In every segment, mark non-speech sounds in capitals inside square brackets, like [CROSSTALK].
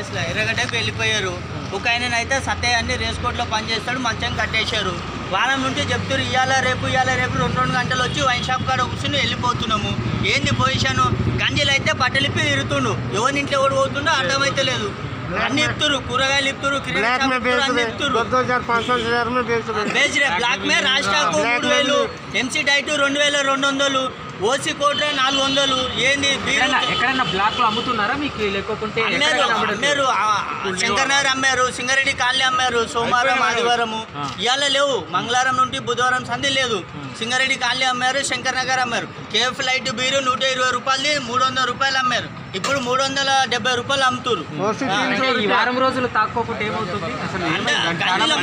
కేసులో ఎర్రగడ్డకు వెళ్ళిపోయారు. ఒక ఆయన అయితే అన్ని రేస్ కోట్లో పనిచేస్తాడు మంచం కట్టేశారు. వారం నుండి చెప్తారు ఇవాళ రేపు ఇవాళ రేపు రెండు రెండు గంటలు వచ్చి వైన్ షాప్ కాడ కూర్చుని వెళ్ళిపోతున్నాము. ఏంది పొజిషను? గంజలు అయితే బట్టలిప్పి తిరుగుతుండు. ఎవరి ఇంట్లో ఎవడు పోతుండో అర్థమైతే లేదు. అన్ని ఇప్పుడు కూరగాయలు ఇప్పుడు బ్లాక్ మే రాష్ట్రకు మూడు వేలు ఎంసీ డైట్ రెండు వేల రెండు వందలు. ఓసీ కోట్ల నాలుగు వందలు. ఏంది ఎక్కడన్నా బ్లాక్లో అమ్ముతున్నారా మీకు? అమ్మారు శంకర్ నగర్ అమ్మారు సింగారెడ్డి కాలనీ అమ్మారు సోమవారం ఆదివారం ఇవాళ లేవు. మంగళవారం నుండి బుధవారం సంధి లేదు. సింగారెడ్డి కాలనీ అమ్మారు శంకర్ నగర్ అమ్మారు. కేఫ్ లైట్ బీరు నూట ఇరవై రూపాయలు మూడు వందల రూపాయలు అమ్మారు. ఇప్పుడు మూడు వందల డెబ్బై రూపాయలు అమ్ముతారు వారం రోజులు ఏమవుతుంది?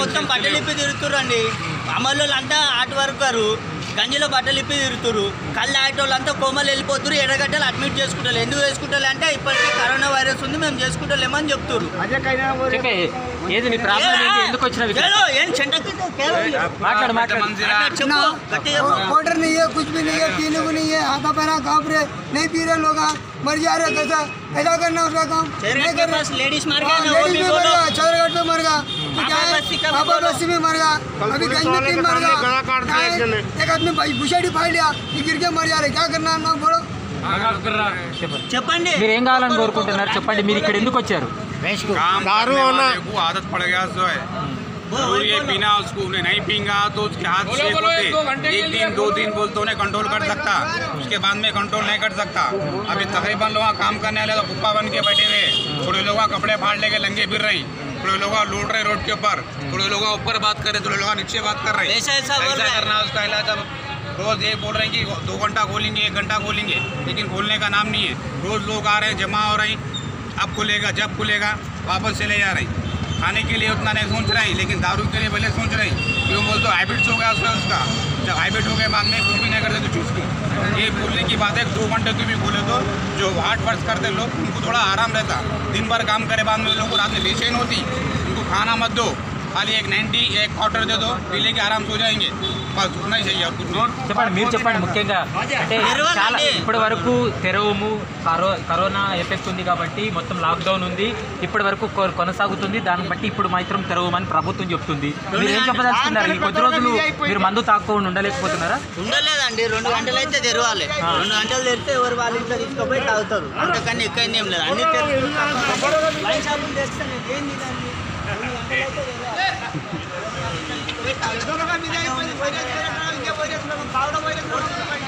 మొత్తం పట్టలిప్పి తిరుగుతారు అమలు అంతా ఆట వరకు గంజిలో బట్టలు ఇప్పి తిరుగుతురు కళ్ళు ఆటోళ్ళు అంతా కోమలు వెళ్ళిపోతురు ఎర్రగడ్డలు అడ్మిట్ చేసుకుంటారు ఎందుకు చేసుకుంటారు అంటే ఇప్పటికీ కరోనా వైరస్ ఉంది మేము చేసుకుంటలేమని చెప్తున్నారు अजय कहना वो చెప్పే, ఏది నీ ప్రాబ్లం ఏంటి ఎందుకు వచ్చిన కేలో, ఏం చెంటకి కేలో. మాట్లాడు మాట్లాడు మాట్లాడు, చెప్పు గట్టిగా చెప్పు. ऑर्डर नहीं है कुछ भी नहीं है पीने को नहीं है हाथा पैरा कांप रहे नहीं पी रहे लोग मर जा रहे कैसा ऐसा करना उसका काम चेहरे नहीं के कर पास लेडीज मार हाँ, गया ना वो लेडीज भी में मर बोलो गया चौरघाट में मर गया तो क्या पापा है बस्ती का भी पापा बोलो। बस्ती में मर गया कल अभी पुलिस गंज में वाले तीन के मर सामने गया गला काट दिया क्या है? एक जने। एक आदमी भाई घुसेड़ी फाड़ लिया ये गिर के मर जा रहे क्या करना है ना बोलो చెప్పండి చెప్పండి మీరు ఏం కావాలని కోరుకుంటున్నారు చెప్పండి మీరు ఇక్కడ ఎందుకు వచ్చారు काम दारू करने होना- वाले को आदत पड़ गया सो है वो जरूर वही ये बोलो। पीना उसको उन्हें नहीं पीएंगा तो उसके हाथ से होते एक दिन दो दिन बोलते उन्हें कंट्रोल कर सकता उसके बाद में कंट्रोल नहीं कर सकता अभी तकरीबन लोग काम करने वाले तो कुप्पा बन के बैठे हुए थोड़े लोग कपड़े फाड़ लेके लंगे फिर रहे थोड़े लोग लूट रहे रोड के ऊपर। थोड़े लोग ऊपर बात कर रहे थोड़े लोग नीचे बात कर रहे ऐसा ऐसा हैं। करना उसका इलाज अब रोज ये बोल रहे हैं कि दो घंटा खोलेंगे एक घंटा खोलेंगे लेकिन खोलने का नाम नहीं है। रोज लोग आ रहे हैं जमा हो रहे हैं अब खुलेगा जब खुलेगा वापस चले जा रहे हैं। खाने के लिए उतना नहीं सोच रही, लेकिन दारू के लिए भले सोच रही। हैं बोल बोलते हैबिट्स हो गया उसका उसका। जब हाइब्रिड हो गया, बाद में कुछ भी नहीं करते तो चूज़ की। ये बोलने की बात है, दो घंटे की भी खोले तो जो हार्ड वर्क करते लोग, उनको थोड़ा आराम रहता। दिन भर काम करे, बाद में लोगों को रात में बेचैन होती। उनको खाना मत दो। खाली एक नाइन्टी एक ऑर्डर दे दो पी लेके आराम सो जाएँगे। చెప్పండి మీరు చెప్పండి ముఖ్యంగా. అంటే చాలా ఇప్పటి వరకు తెరవము కరోనా ఎఫెక్ట్ ఉంది కాబట్టి మొత్తం లాక్డౌన్ ఉంది. ఇప్పటి వరకు కొనసాగుతుంది. దాన్ని బట్టి ఇప్పుడు మాత్రం తెరవమని ప్రభుత్వం చెప్తుంది. మీరు ఏం చెప్పదలుచుకున్నారు? ఈ కొద్ది రోజులు మీరు మందు తాకుండా ఉండలేకపోతున్నారా? ఉండలేదండి. రెండు గంటలు అయితే తెరవాలి రెండు గంటలు తెరిస్తే ఎవరు వాళ్ళ ఇంట్లో తీసుకుపోయి తాగుతారు. అంతకన్నా ఎక్కువ ఏం లేదు. అన్ని తెరిస్తే [LAUGHS] 이 돌아갑니다. 이번에 버려 들어가는 게 버려 들어가면 바로 버려 들어가는 거예요.